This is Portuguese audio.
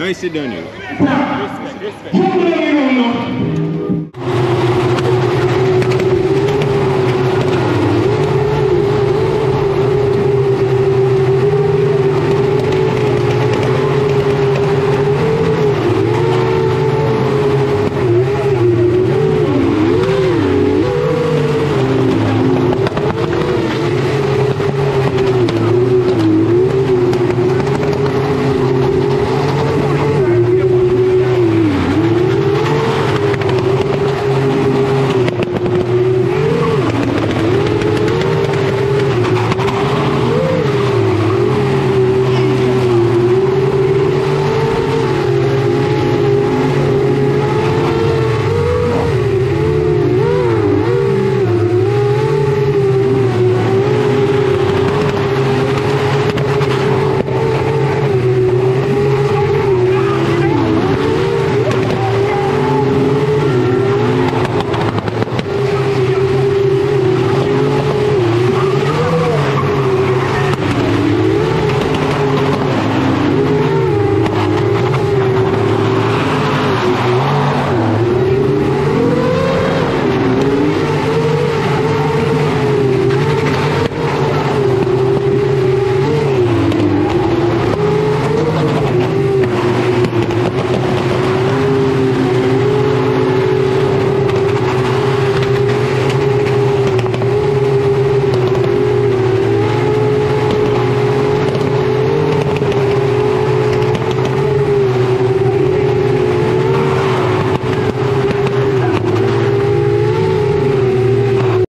start. No, you down